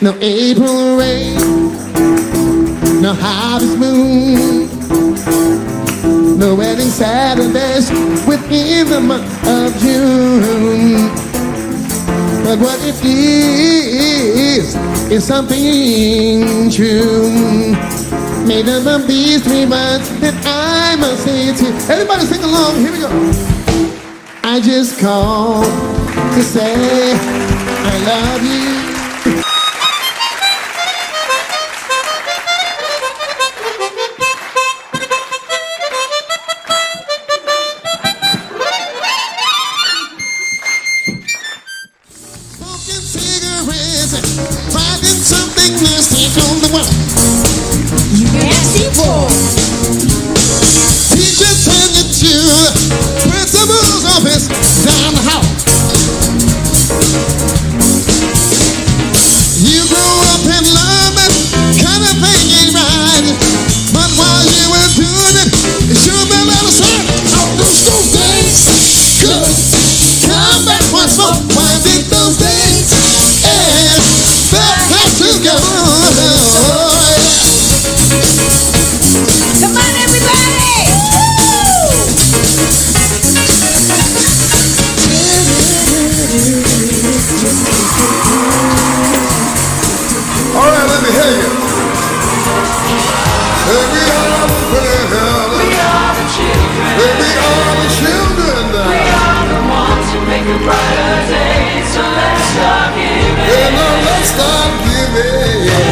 no April rain, no harvest moon, no wedding Saturdays within the month of June. But what it is, is something true. Made up of three words that I must say to. Everybody sing along, here we go. I just called to say I love you. Cigarettes, finding something nasty on the wall. Nasty boy. Teacher brighter day. So let's start giving. Hey, now let's start giving.